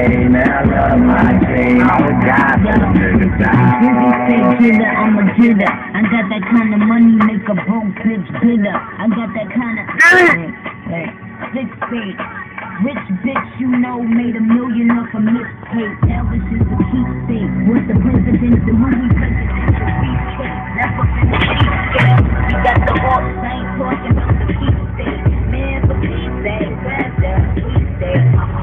pain out of my pain. Oh God, you be fake killer, I'm a killer. I got that kind of money, make a broke bitch bitter. I got that kind of six feet. Rich bitch you know made a million off a mixtape. Elvis is a keepsake. Was the president the money president? That's what's in the keepsake. We got the horse, I ain't talking about the keepsake. Man, the keepsake, grab that keepsake.